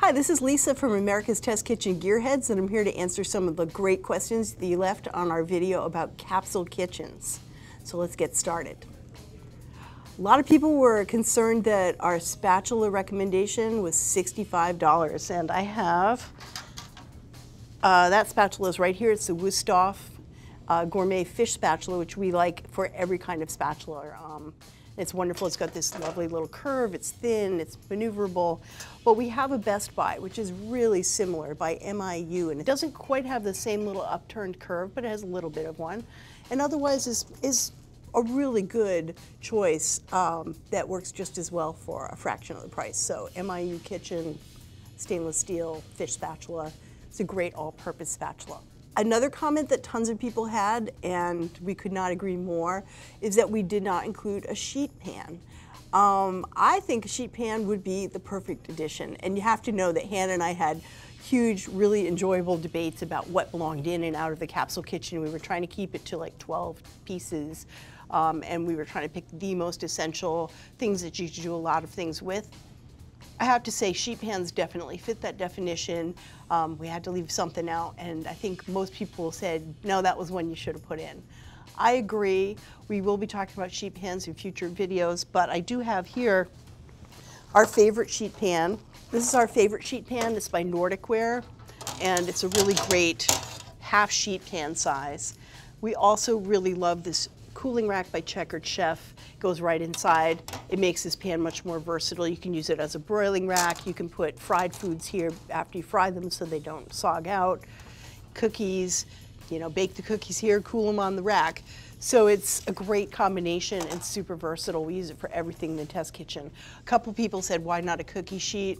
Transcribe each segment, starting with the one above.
Hi, this is Lisa from America's Test Kitchen Gearheads, and I'm here to answer some of the great questions that you left on our video about capsule kitchens. So let's get started. A lot of people were concerned that our spatula recommendation was $65, and I have uh, that spatula is right here. It's the Wusthof uh, Gourmet Fish Spatula, which we like for every kind of spatula. Um, it's wonderful. It's got this lovely little curve. It's thin. It's maneuverable. But we have a Best Buy, which is really similar by MIU, and it doesn't quite have the same little upturned curve, but it has a little bit of one. And otherwise is is a really good choice um, that works just as well for a fraction of the price. So MIU Kitchen stainless steel fish spatula. It's a great all-purpose spatula. Another comment that tons of people had, and we could not agree more, is that we did not include a sheet pan. Um, I think a sheet pan would be the perfect addition, and you have to know that Hannah and I had huge, really enjoyable debates about what belonged in and out of the capsule kitchen. We were trying to keep it to like 12 pieces, um, and we were trying to pick the most essential things that you do a lot of things with. I have to say sheet pans definitely fit that definition. Um, we had to leave something out, and I think most people said, no, that was one you should have put in. I agree. We will be talking about sheet pans in future videos, but I do have here our favorite sheet pan. This is our favorite sheet pan. It's by Nordic Ware, and it's a really great half sheet pan size. We also really love this cooling rack by Checkered Chef goes right inside. It makes this pan much more versatile. You can use it as a broiling rack. You can put fried foods here after you fry them so they don't sog out. Cookies, you know, bake the cookies here, cool them on the rack. So it's a great combination and super versatile. We use it for everything in the test kitchen. A couple people said, why not a cookie sheet?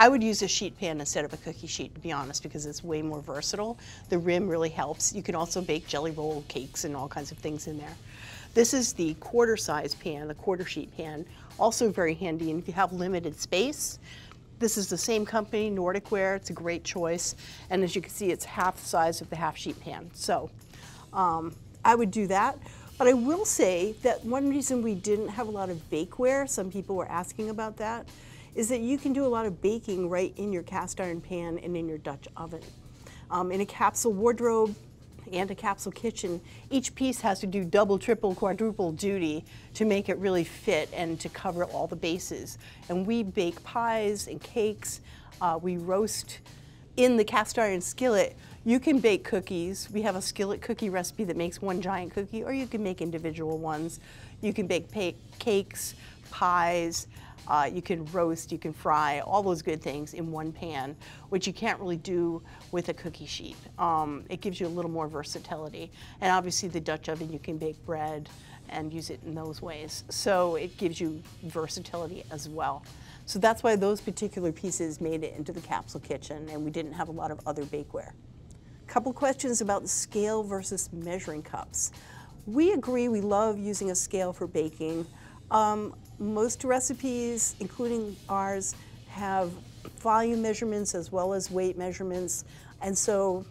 I would use a sheet pan instead of a cookie sheet, to be honest, because it's way more versatile. The rim really helps. You can also bake jelly roll cakes and all kinds of things in there. This is the quarter size pan, the quarter sheet pan, also very handy. And if you have limited space, this is the same company, Nordic Ware. It's a great choice. And as you can see, it's half the size of the half sheet pan. So um, I would do that. But I will say that one reason we didn't have a lot of bakeware, some people were asking about that, is that you can do a lot of baking right in your cast iron pan and in your Dutch oven. Um, in a capsule wardrobe and a capsule kitchen, each piece has to do double, triple, quadruple duty to make it really fit and to cover all the bases. And we bake pies and cakes, uh, we roast in the cast iron skillet. You can bake cookies. We have a skillet cookie recipe that makes one giant cookie, or you can make individual ones. You can bake cakes, pies, uh, you can roast, you can fry, all those good things in one pan, which you can't really do with a cookie sheet. Um, it gives you a little more versatility. And obviously the Dutch oven, you can bake bread and use it in those ways. So it gives you versatility as well. So that's why those particular pieces made it into the capsule kitchen and we didn't have a lot of other bakeware. Couple questions about the scale versus measuring cups. We agree we love using a scale for baking. Um, most recipes, including ours, have volume measurements as well as weight measurements. And so,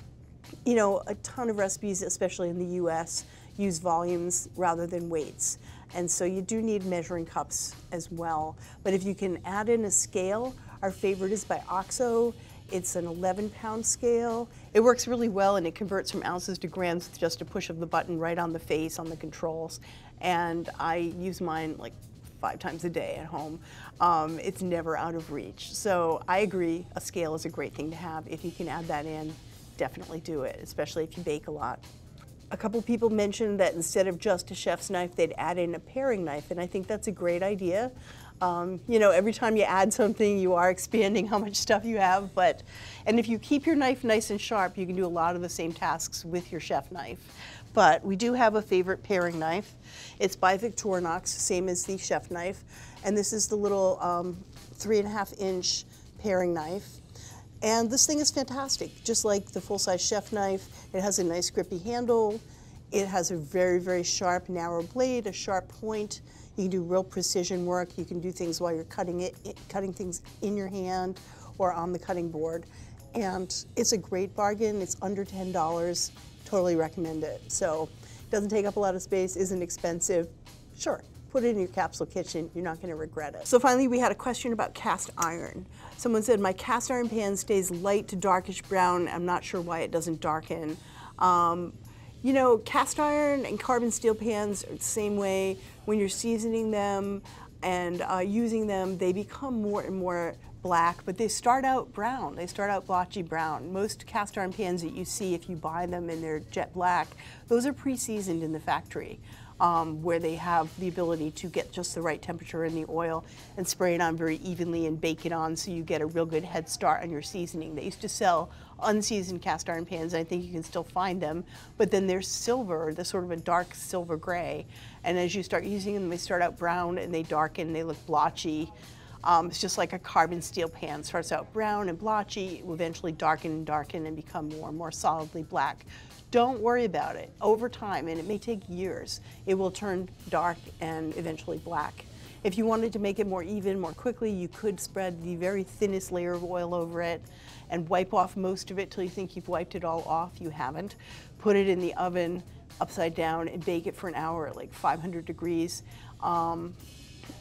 you know, a ton of recipes, especially in the US, use volumes rather than weights. And so you do need measuring cups as well. But if you can add in a scale, our favorite is by OXO. It's an 11 pound scale. It works really well and it converts from ounces to grams with just a push of the button right on the face on the controls. And I use mine like five times a day at home. Um, it's never out of reach. So I agree, a scale is a great thing to have. If you can add that in, definitely do it, especially if you bake a lot. A couple people mentioned that instead of just a chef's knife, they'd add in a paring knife, and I think that's a great idea. Um, you know, every time you add something, you are expanding how much stuff you have, but, and if you keep your knife nice and sharp, you can do a lot of the same tasks with your chef knife. But we do have a favorite paring knife. It's by Victorinox, same as the chef knife. And this is the little um, three and a half inch paring knife. And this thing is fantastic, just like the full-size chef knife. It has a nice grippy handle. It has a very, very sharp, narrow blade, a sharp point. You can do real precision work. You can do things while you're cutting it, cutting things in your hand or on the cutting board. And it's a great bargain. It's under $10 totally recommend it. So it doesn't take up a lot of space, isn't expensive. Sure, put it in your capsule kitchen. You're not going to regret it. So finally, we had a question about cast iron. Someone said, my cast iron pan stays light to darkish brown. I'm not sure why it doesn't darken. Um, you know, cast iron and carbon steel pans are the same way. When you're seasoning them and uh, using them, they become more and more black, but they start out brown. They start out blotchy brown. Most cast iron pans that you see, if you buy them and they're jet black, those are pre-seasoned in the factory. Um, where they have the ability to get just the right temperature in the oil and spray it on very evenly and bake it on so you get a real good head start on your seasoning. They used to sell unseasoned cast iron pans, I think you can still find them, but then they're silver, the sort of a dark silver gray. And as you start using them, they start out brown and they darken, they look blotchy. Um, it's just like a carbon steel pan. Starts out brown and blotchy, it will eventually darken and darken and become more and more solidly black. Don't worry about it. Over time, and it may take years, it will turn dark and eventually black. If you wanted to make it more even, more quickly, you could spread the very thinnest layer of oil over it and wipe off most of it till you think you've wiped it all off. You haven't. Put it in the oven upside down and bake it for an hour at like 500 degrees. Um,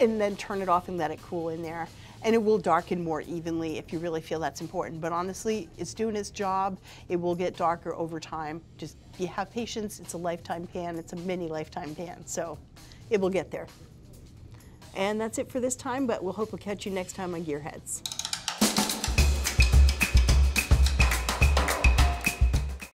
and then turn it off and let it cool in there. And it will darken more evenly if you really feel that's important. But honestly, it's doing its job. It will get darker over time. Just you have patience. It's a lifetime pan. It's a mini lifetime pan. So it will get there. And that's it for this time, but we'll hope we'll catch you next time on Gearheads.